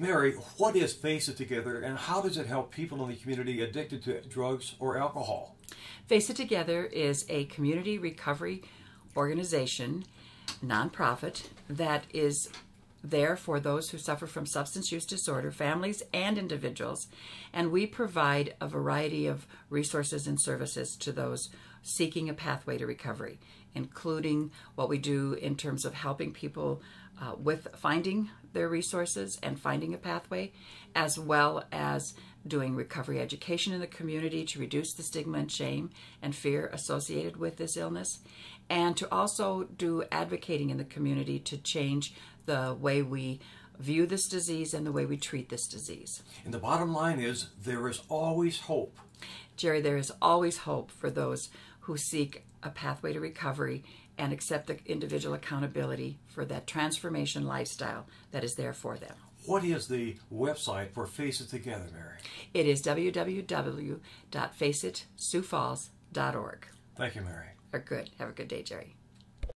Mary, what is Face It Together and how does it help people in the community addicted to drugs or alcohol? Face It Together is a community recovery organization, nonprofit, that is there for those who suffer from substance use disorder, families and individuals, and we provide a variety of resources and services to those seeking a pathway to recovery, including what we do in terms of helping people uh, with finding their resources and finding a pathway, as well as doing recovery education in the community to reduce the stigma and shame and fear associated with this illness, and to also do advocating in the community to change the way we view this disease and the way we treat this disease. And the bottom line is there is always hope. Jerry, there is always hope for those who seek a pathway to recovery and accept the individual accountability for that transformation lifestyle that is there for them. What is the website for Face It Together, Mary? It is www.faceitsioux.org. Thank you, Mary. Are good. Have a good day, Jerry.